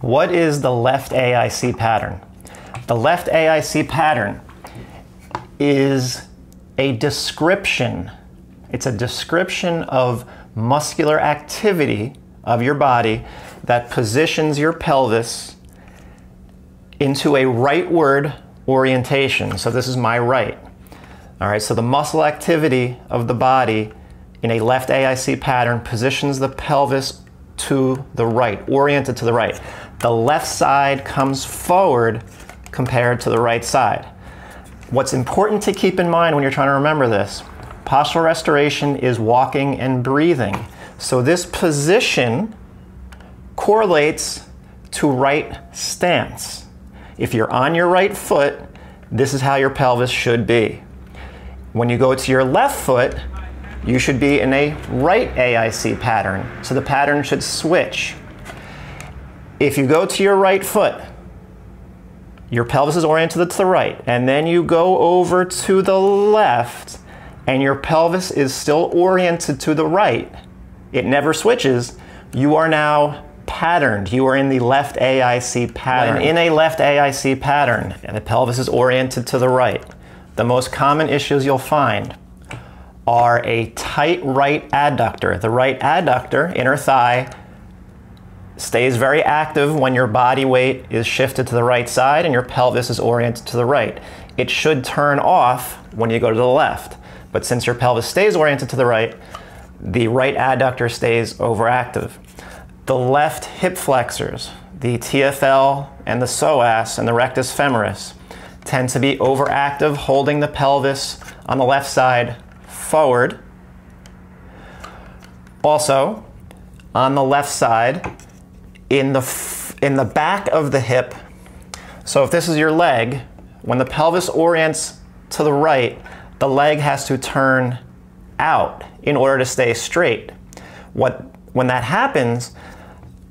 What is the left AIC pattern? The left AIC pattern is a description. It's a description of muscular activity of your body that positions your pelvis into a rightward orientation. So this is my right. All right, so the muscle activity of the body in a left AIC pattern positions the pelvis to the right, oriented to the right. The left side comes forward compared to the right side. What's important to keep in mind when you're trying to remember this, postural restoration is walking and breathing. So this position correlates to right stance. If you're on your right foot, this is how your pelvis should be. When you go to your left foot, you should be in a right AIC pattern. So the pattern should switch. If you go to your right foot, your pelvis is oriented to the right, and then you go over to the left, and your pelvis is still oriented to the right, it never switches, you are now patterned. You are in the left AIC pattern. In a left AIC pattern, and the pelvis is oriented to the right, the most common issues you'll find are a tight right adductor. The right adductor, inner thigh, stays very active when your body weight is shifted to the right side and your pelvis is oriented to the right. It should turn off when you go to the left. But since your pelvis stays oriented to the right, the right adductor stays overactive. The left hip flexors, the TFL and the psoas and the rectus femoris, tend to be overactive, holding the pelvis on the left side forward. Also, on the left side, in the, in the back of the hip, so if this is your leg, when the pelvis orients to the right, the leg has to turn out in order to stay straight. What, when that happens,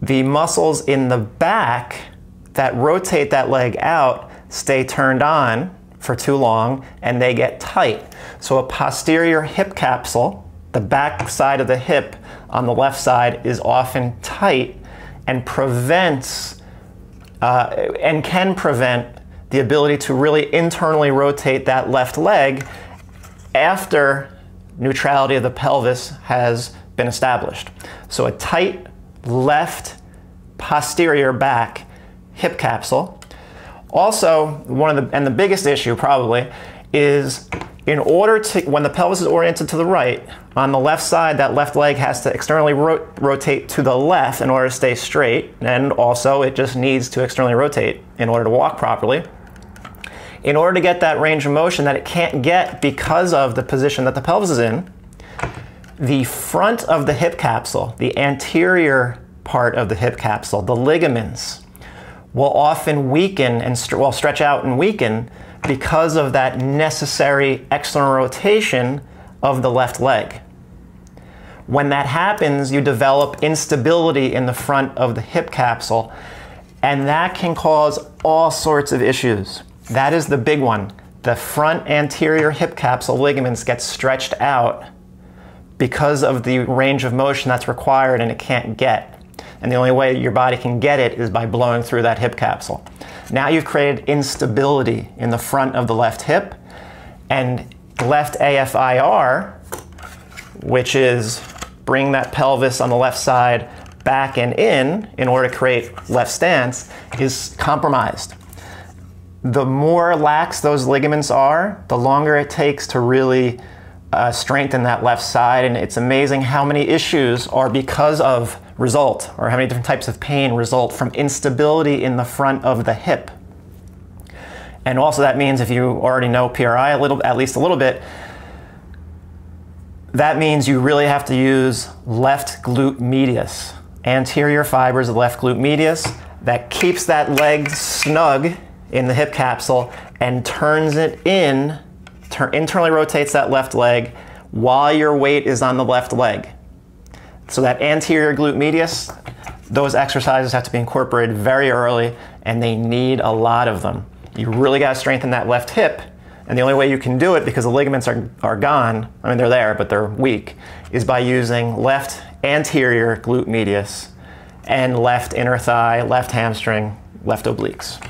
the muscles in the back that rotate that leg out stay turned on for too long and they get tight. So a posterior hip capsule, the back side of the hip on the left side is often tight and prevents uh, and can prevent the ability to really internally rotate that left leg after neutrality of the pelvis has been established. So a tight left posterior back hip capsule. Also, one of the, and the biggest issue probably, is in order to, when the pelvis is oriented to the right, on the left side, that left leg has to externally ro rotate to the left in order to stay straight, and also it just needs to externally rotate in order to walk properly. In order to get that range of motion that it can't get because of the position that the pelvis is in, the front of the hip capsule, the anterior part of the hip capsule, the ligaments, will often weaken and st well, stretch out and weaken because of that necessary external rotation of the left leg. When that happens, you develop instability in the front of the hip capsule, and that can cause all sorts of issues. That is the big one. The front anterior hip capsule ligaments get stretched out because of the range of motion that's required and it can't get. And the only way your body can get it is by blowing through that hip capsule. Now you've created instability in the front of the left hip and left AFIR, which is bring that pelvis on the left side back and in in order to create left stance, is compromised. The more lax those ligaments are, the longer it takes to really uh, strengthen that left side. And it's amazing how many issues are because of result, or how many different types of pain result from instability in the front of the hip. And also that means if you already know PRI a little, at least a little bit, that means you really have to use left glute medius, anterior fibers of left glute medius that keeps that leg snug in the hip capsule and turns it in, internally rotates that left leg while your weight is on the left leg. So that anterior glute medius, those exercises have to be incorporated very early and they need a lot of them. You really got to strengthen that left hip. And the only way you can do it because the ligaments are, are gone, I mean, they're there, but they're weak, is by using left anterior glute medius and left inner thigh, left hamstring, left obliques.